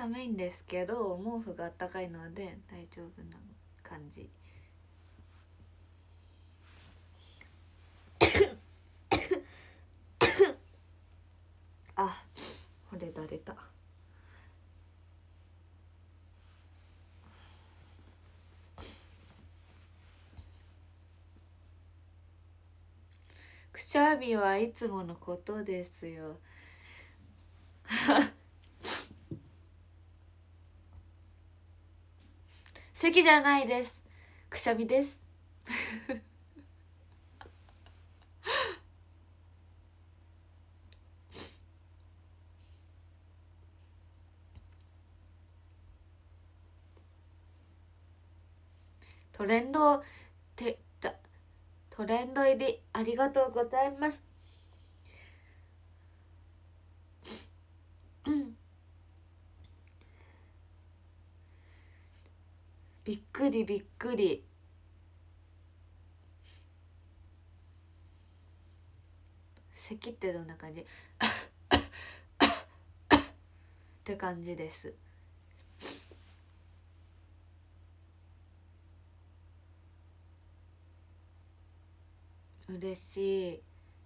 寒いんですけど毛布があったかいので大丈夫な感じ。あこれだれた。くしゃみはいつものことですよ。咳じゃないです。くしゃみです。トレンドてトレンド入りありがとうございますうんびっくりびっくり。咳ってどんな感じ？って感じです。嬉しい。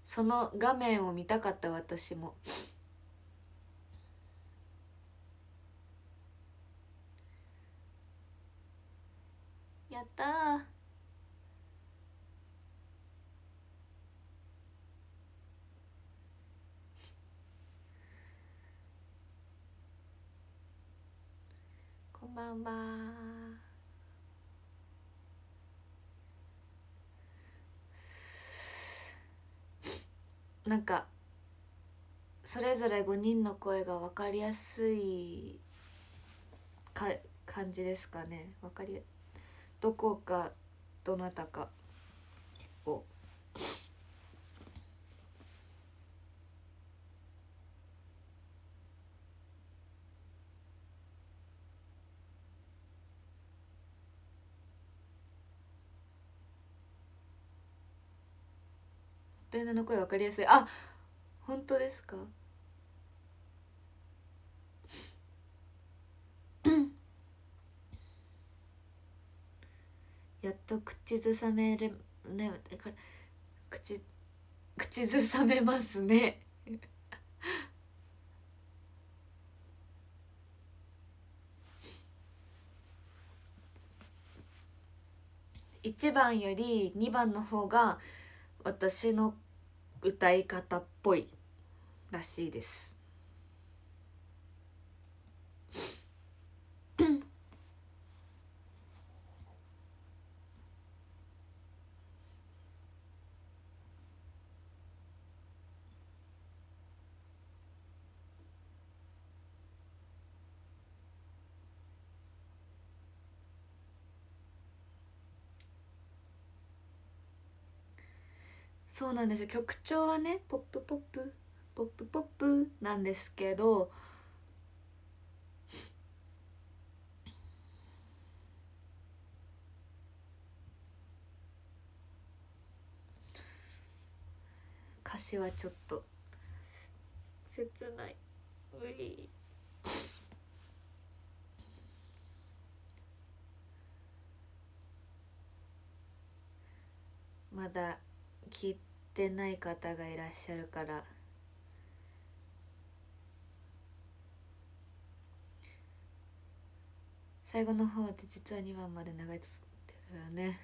その画面を見たかった私も。やったー。こんばんはなんかそれぞれ5人の声が分かりやすいか感じですかね。分かりどこかどなたかを。トレの声分かりやすい。あ本当ですかやっと口ずさめるね口口ずさめますね。1番より2番の方が私の歌い方っぽいらしいです。そうなんです曲調はねポップポップポップポップなんですけど歌詞はちょっと。切ない。無理。まだ聞いてない方がいらっしゃるから。最後の方で実は2番まで長いつってたよね。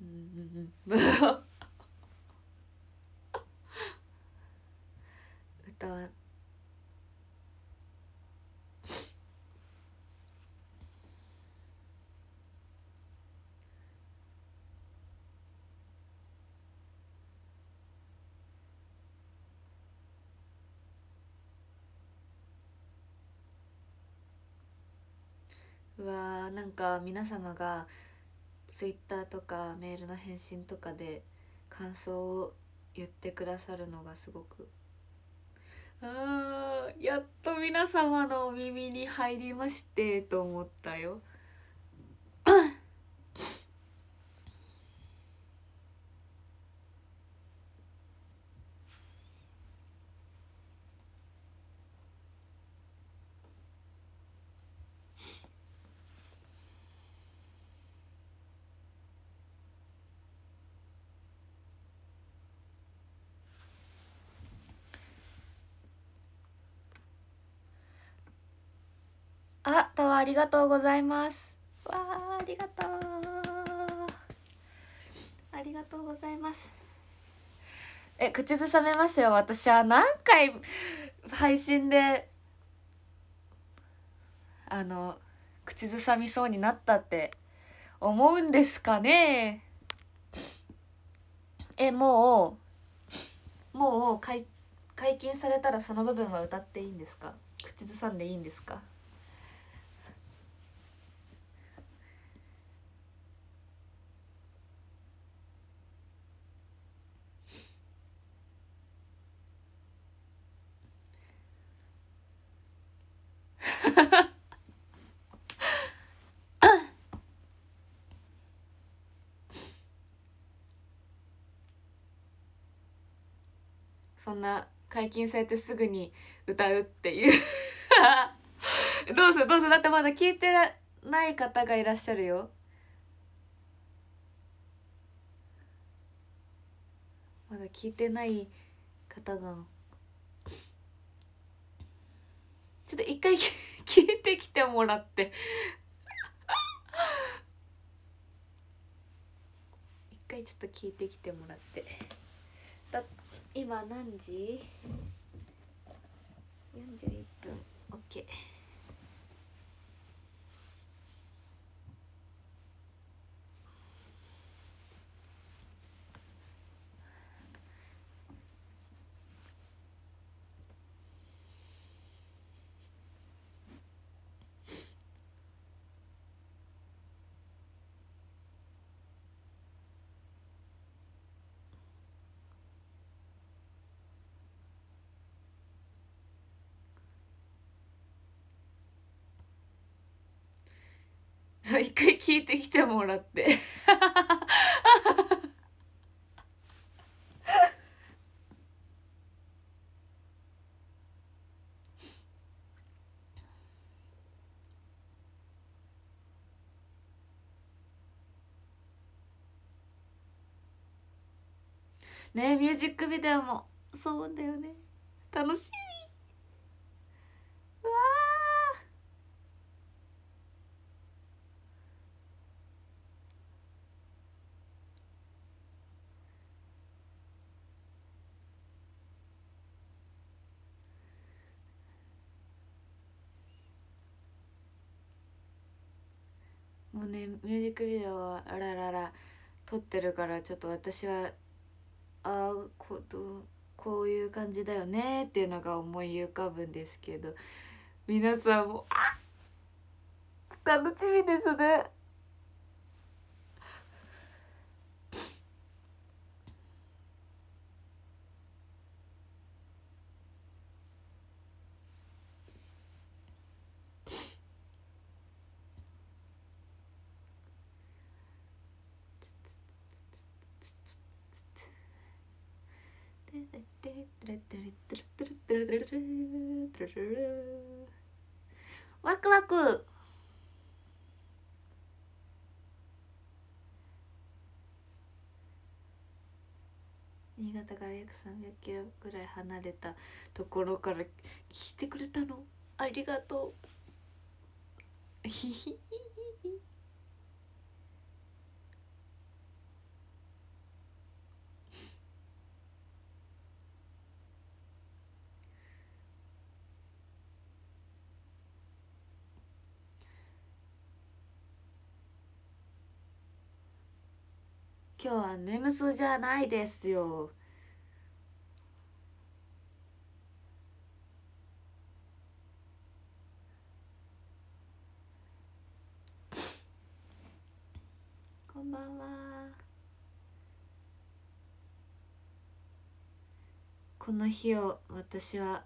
うんうんうん。歌はうわーなんか皆様がツイッターとかメールの返信とかで感想を言ってくださるのがすごくあーやっと皆様のお耳に入りましてと思ったよ。ありがとうございます。わあありがとう。ありがとうございます。え口ずさめますよ。私は何回配信であの口ずさみそうになったって思うんですかね？えもうもう解解禁されたらその部分は歌っていいんですか？口ずさんでいいんですか？んな解禁されてすぐに歌うっていう。どうする？どうする？だってまだ聞いてない方がいらっしゃるよ。まだ聞いてない方が。ちょっと一回 聞いてきてもらって。一回ちょっと聞いてきてもらって。だ今何時 ?41 分 OK そう一回聞いてきてもらって。ねミュージックビデオも。そうだよね。楽しみうわもうねミュージックビデオはあららら撮ってるからちょっと私はああこうどうこういう感じだよねっていうのが思い浮かぶんですけど皆さんもあ楽しみですね。ワクワク。新潟から約300キロぐらい離れたところから聞いてくれたの。ありがとう。ひひひひ今は眠そうじゃないですよ。こんばんは。この日を私は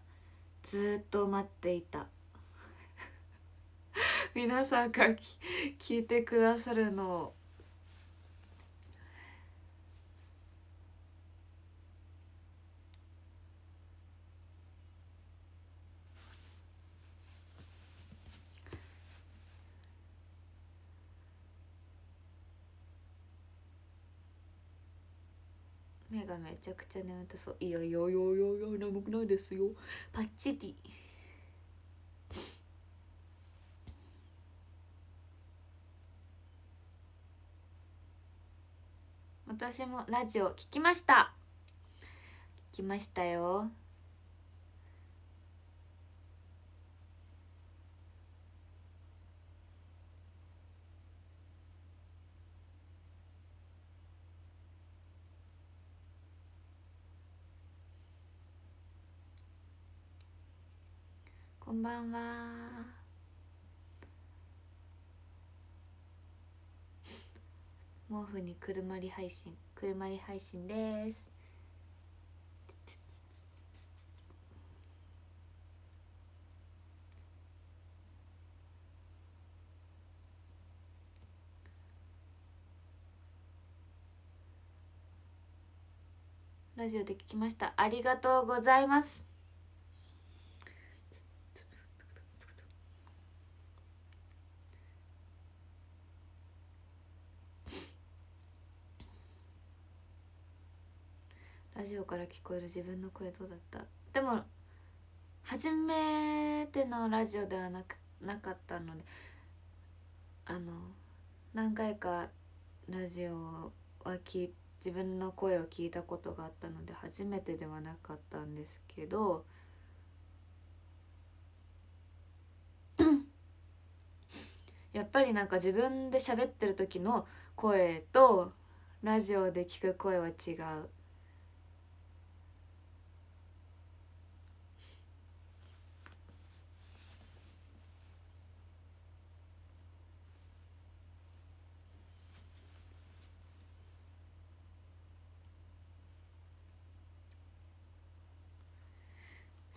ずっと待っていた。皆さんがき聞いてくださるのをめちゃくちゃ眠たそう。いやいやいやいやいや眠くないですよ。パッチリ私もラジオ聞きました。聞きましたよ。んばんは。毛布にくるまり配信くるまり配信です。ラジオで聞きました。ありがとうございます。ジオから聞こえる自分の声どうだった？でも初めてのラジオではなくなかったのであの何回かラジオはき自分の声を聞いたことがあったので初めてではなかったんですけど やっぱりなんか自分で喋ってる時の声とラジオで聞く声は違う。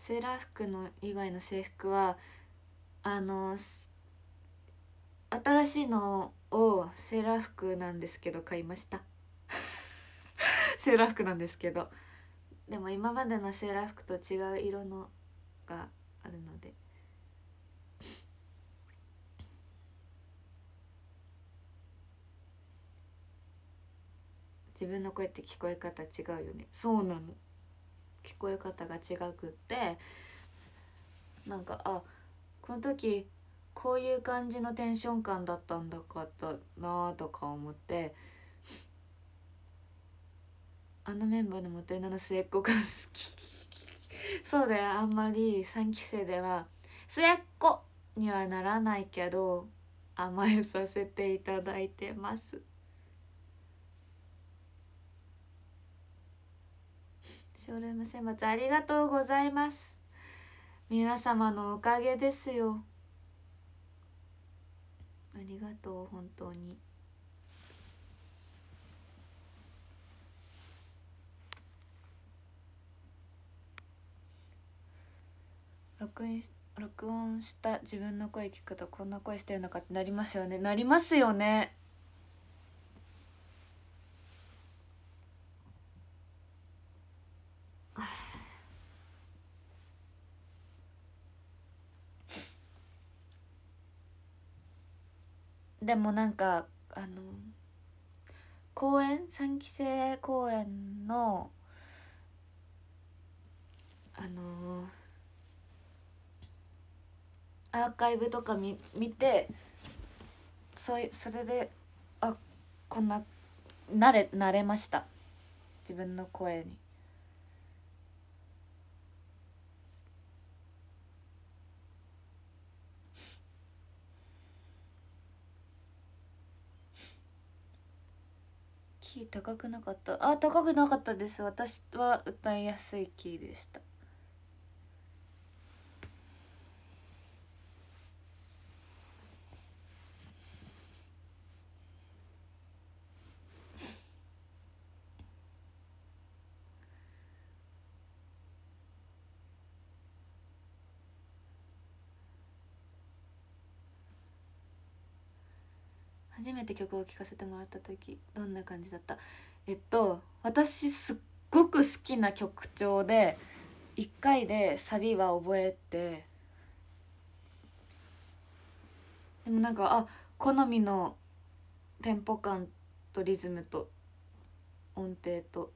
セーラー服の以外の制服はあの新しいのをセーラー服なんですけど買いました。セーラー服なんですけど。でも今までのセーラー服と違う色のがあるので。自分の声って聞こえ方違うよね。そうなの。聞こえ方が違くってなんかあこの時こういう感じのテンション感だったんだかったなとか思ってあのメンバーの元稲の末っ子が好き。そうだよあんまり3期生では末っ子にはならないけど甘えさせていただいてます。ショールーム選抜ありがとうございます。皆様のおかげですよ。ありがとう本当に。録音録音した自分の声聞くとこんな声してるのかってなりますよね。なりますよね。でもなんかあの公演3期生公演のあのアーカイブとか見見てそうそれであこんな慣れ慣れました自分の声に。キー高くなかった。あ高くなかったです。私は歌いやすいキーでした。て曲を聴かせてもらった時どんな感じだった？えっと私すっごく好きな曲調で1回でサビは覚えてでもなんかあ好みのテンポ感とリズムと音程と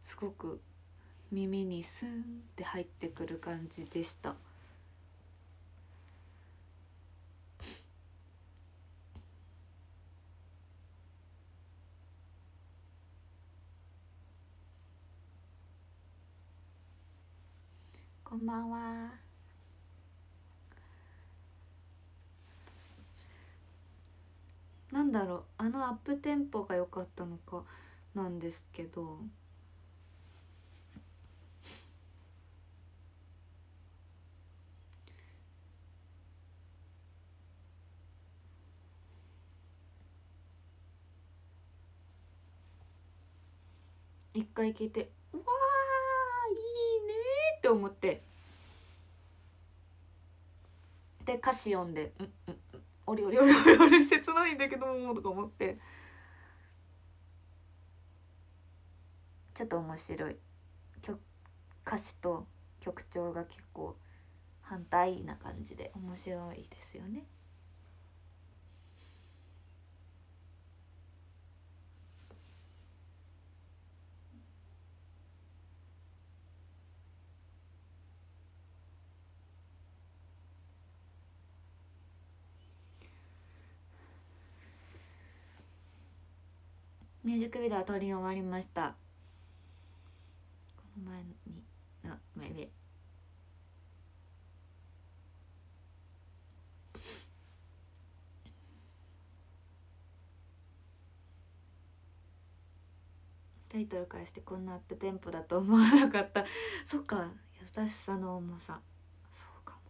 すごく耳にスンって入ってくる感じでした。んばんは。なんだろうあのアップテンポが良かったのかなんですけど。一回聞いて「わーいいね」って思って。で歌詞読んで「うんうんうんおりおりおりおりおり切ないんだけども」とか思ってちょっと面白い曲歌詞と曲調が結構反対な感じで面白いですよね。ミュージックビデオは撮り終わりました。この前にあめめタイトルからしてこんなアップテンポだと思わなかった。そっか優しさの重さそうかも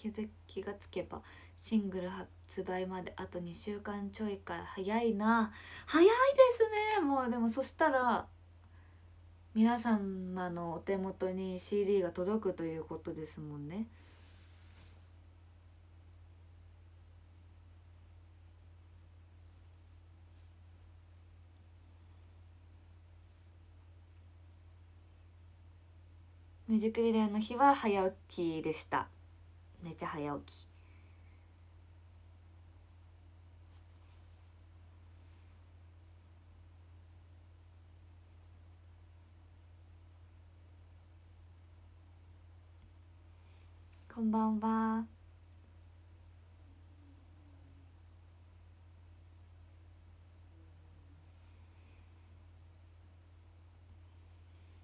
気づ気がつけばシングル発売まであと2週間ちょいか。早いな。早いですね。もうでもそしたら皆様のお手元に CD が届くということですもんね。ミュージックビデオの日は早起きでした。めっちゃ早起き。こんばんは。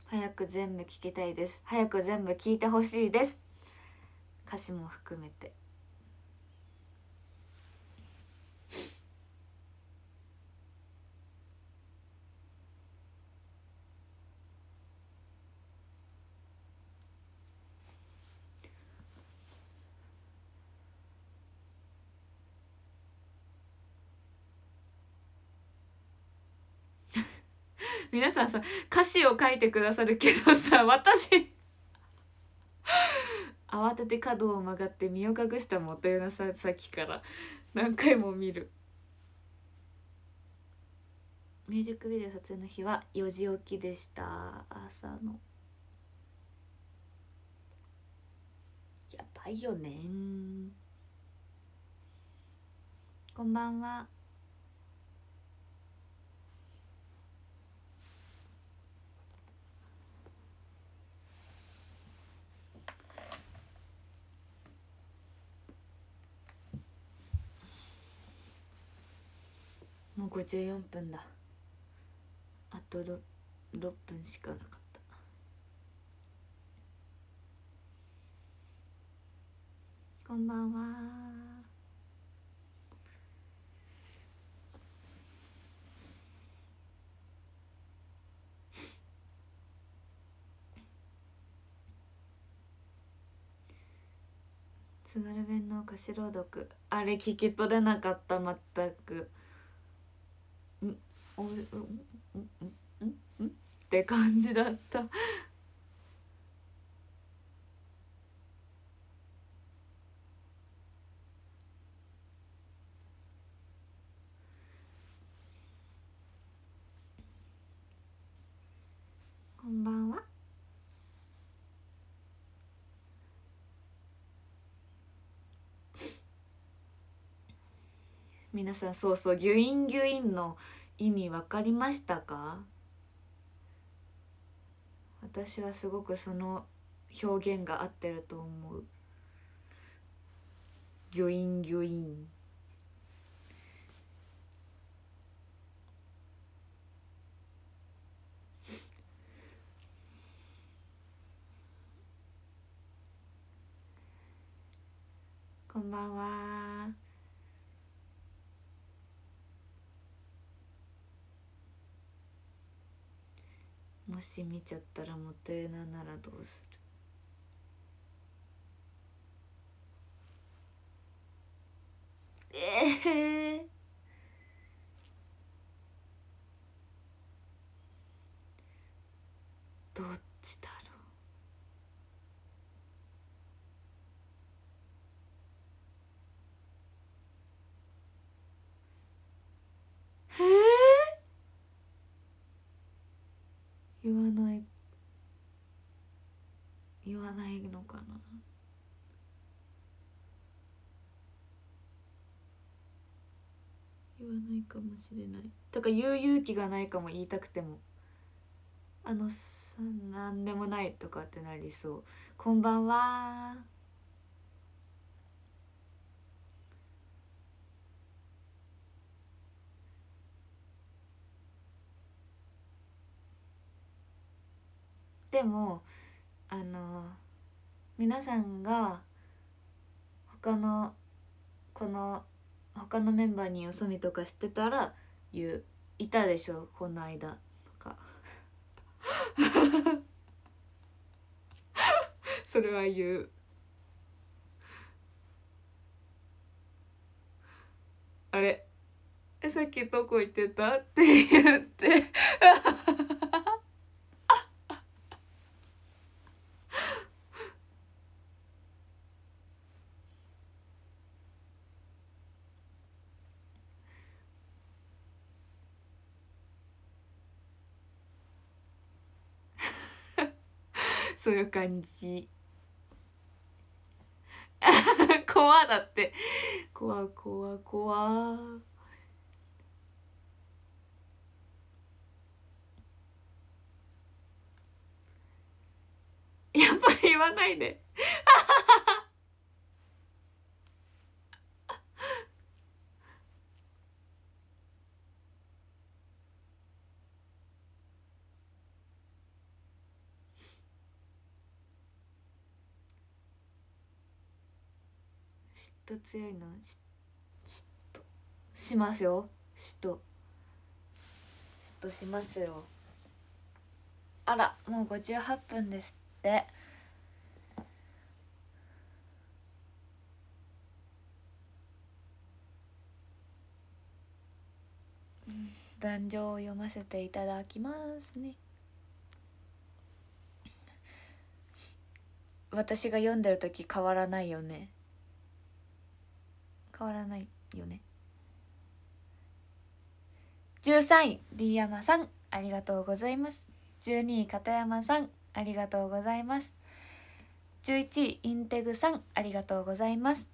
早く全部聞きたいです。早く全部聞いてほしいです。歌詞も含めて。皆さんさ歌詞を書いてくださるけどさ私慌てて角を曲がって身を隠した元代ささっきから。何回も見る。ミュージックビデオ撮影の日は4時起きでした。朝の。やばいよね。こんばんは。54分だ。あと 6, 6分しかなかった。こんばんは。津軽弁の歌詞朗読。あれ聞き取れなかった全く。おうんうんうんうんって感じだったこんばんは皆さんそうそうギュインギュインの意味分かりましたか？私はすごくその表現が合ってると思う。ギョインギョイン。こんばんは。もし見ちゃったら元エナならどうするええーどっちだろうえー、言わない言わないのかな。言わないかもしれない。とか言う勇気がないかも言いたくても。あのさなんでもないとかってなりそう。こんばんは。でもあの皆さんが他のこの他のメンバーによそ見とかしてたら言ういたでしょこの間。とか。それは言う。あれ？えさっきどこ行ってた？って言って。そういう感じ。怖だって。怖怖怖。やっぱり言わないで。嫉妬強いのし嫉妬しますよ。嫉妬嫉妬しますよ。あらもう58分ですって。壇上を読ませていただきますね。私が読んでる時変わらないよね。変わらないよね。13位 D 山さんありがとうございます。12位片山さんありがとうございます。11位インテグさんありがとうございます。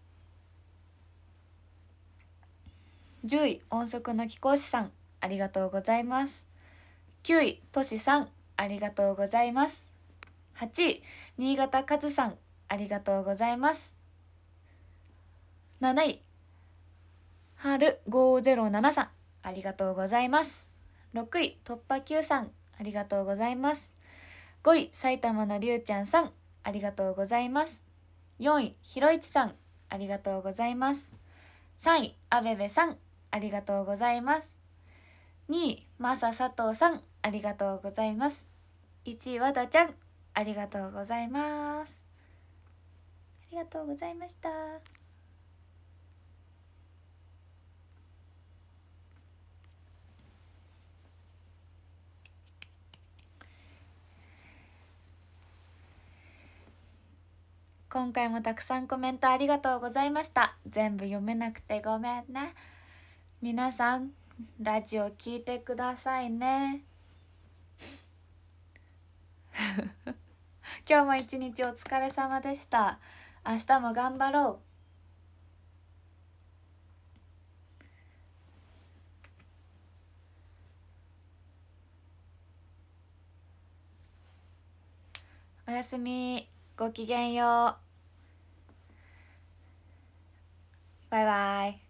10位音速の貴公子さんありがとうございます。9位としさんありがとうございます。8位新潟和さんありがとうございます。7位春507さんありがとうございます。6位突破 Q さんありがとうございます。5位埼玉のりゅうちゃんさん。ありがとうございます。4位ひろいちさん。ありがとうございます。3位あべべさん。ありがとうございます。2位まさ佐藤さん。ありがとうございます。1位和田ちゃん。ありがとうございます。ありがとうございました。今回もたくさんコメントありがとうございました。全部読めなくてごめんね。皆さんラジオ聞いてくださいね。今日も一日お疲れ様でした。明日も頑張ろう。おやすみ。ごきげんよう。バイバイ